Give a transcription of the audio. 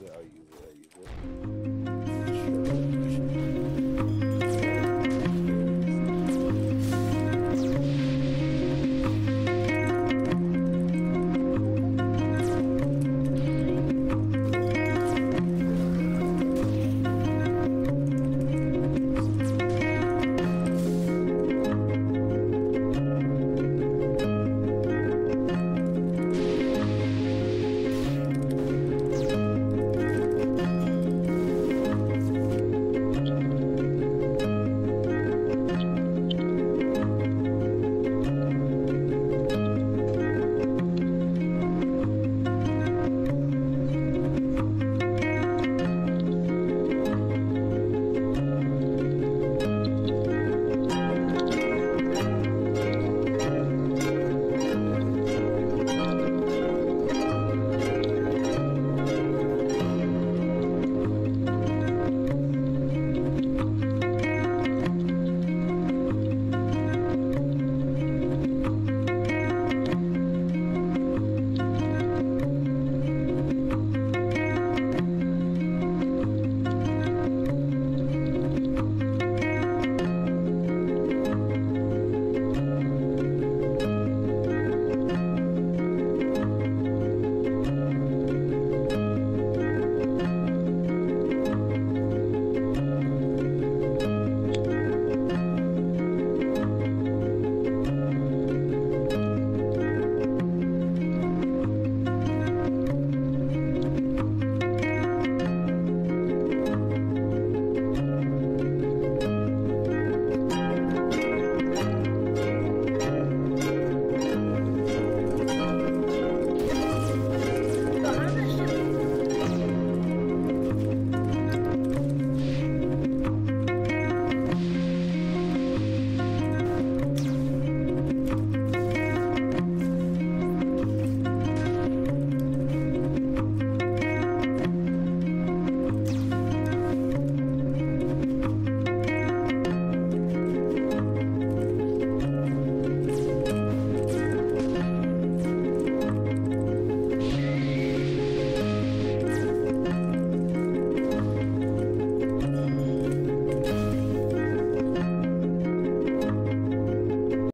it. I'll you? it. I'll.